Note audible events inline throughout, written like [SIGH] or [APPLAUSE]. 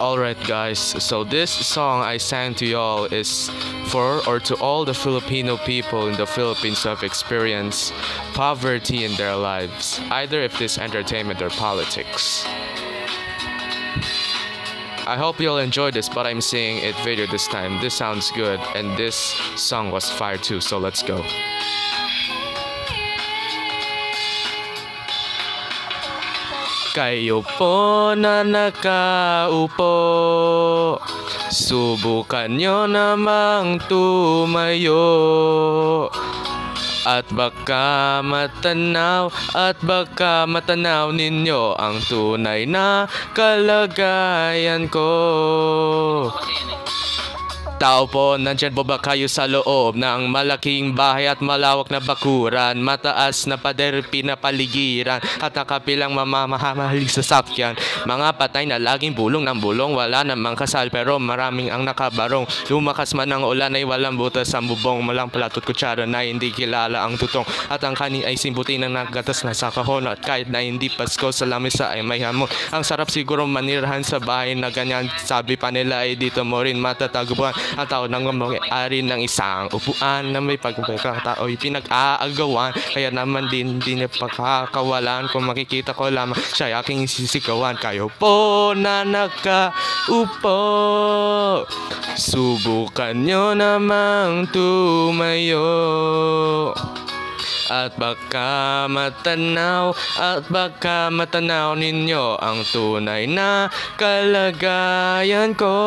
Alright, guys, so this song I sang to y'all is for or to all the Filipino people in the Philippines who have experienced poverty in their lives, either if this entertainment or politics. I hope you'll enjoy this, but I'm seeing it video this time. This sounds good, and this song was fire too, so let's go. Kayo po na nakaupo. Subukan nyo namang tumayo. At baka matanaw At baka matanaw ninyo Ang tunay na kalagayan ko Tao po, nandyan po ba kayo sa loob ng malaking bahay at malawak na bakuran, mataas na pader pinapaligiran at nakapilang mamamahamahalik sa sakyan. Mga patay na laging bulong ng bulong, wala namang kasal pero maraming ang nakabarong. Lumakas man ang ulan ay walang butas ang bubong, malang platot kutsara na hindi kilala ang tutong at ang kanin ay simputi ng nagatas na sa kahon at kahit na hindi Pasko sa lamesa ay may hamon. Ang sarap siguro manirahan sa bahay na ganyan, sabi pa nila ay dito mo rin matatagpuan ang tao ng may-ari ng isang upuan na may pagkakatao'y pinag-aagawan. Kaya naman din hindi niya pagkakawalan kung makikita ko lamang siya aking sisigawan. Kayo po na nakaupo subukan nyo namang tumayo. At baka matanaw at baka matanaw ninyo ang tunay na kalagayan ko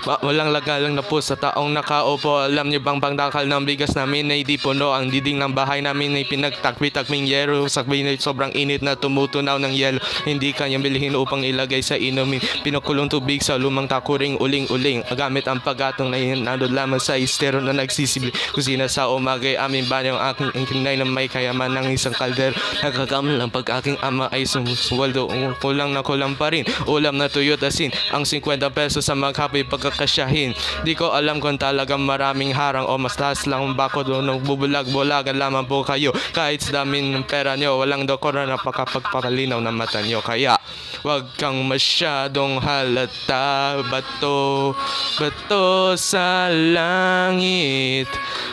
Wa- walang lagalang na po sa taong nakaupo. Alam niyo bang pangdakal ng bigas namin ay di puno. Ang diding ng bahay namin ay pinagtakbi-takbing yero. Sakbi na sobrang init na tumutunaw ng yelo Hindi kanyang bilhin upang ilagay sa inumin. Pinakulong tubig sa lumang takuring uling-uling. Gamit ang pagatong na hinanod lamang sa estero na nagsisibli Kusina sa umagay aming banyong aking inkinay na may kayaman ng isang kalder? Nagkagamit lang pag aking ama ay sumwaldo Kulang na kulang pa rin. Ulam na tuyot asin. Ang 50 pesos sa maghapoy pagkakasyahin Di ko alam kung talagang maraming harang O mas taas lang ang bako doon. Bubulag-bulagan lamang po kayo. Kahit sa dami ng pera nyo Walang dokora na pakapagpakalinaw ng mata nyo. Kaya Huwag kang masyadong halata. Bato, bato sa langit.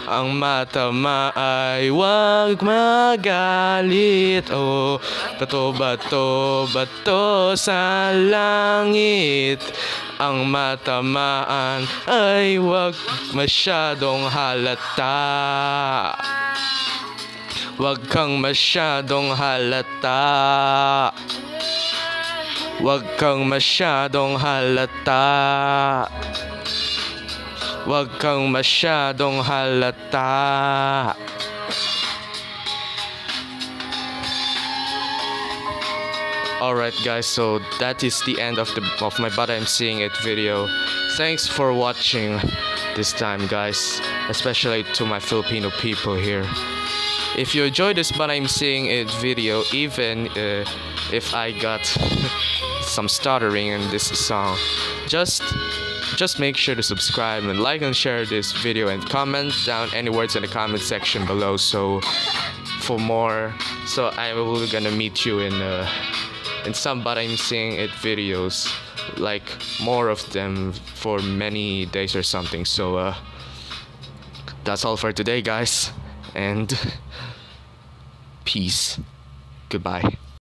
Ang mata ma ay huwag magalit. Oh, bato, bato, bato sa langit Ang matamaan ay huwag masyadong halata. Huwag kang masyadong halata. Huwag kang masyadong halata. Huwag kang masyadong halata Alright guys, so that is the end of the of my but I'm seeing it video. Thanks for watching this time guys, especially to my Filipino people here. If you enjoyed this but I'm seeing it video, even uh, if I got [LAUGHS] some stuttering in this song, just just make sure to subscribe and like and share this video and comment down any words in the comment section below so for more so I will gonna meet you in uh, in some but I'm seeing it videos like more of them for many days or something. So uh that's all for today guys and [LAUGHS] peace. Goodbye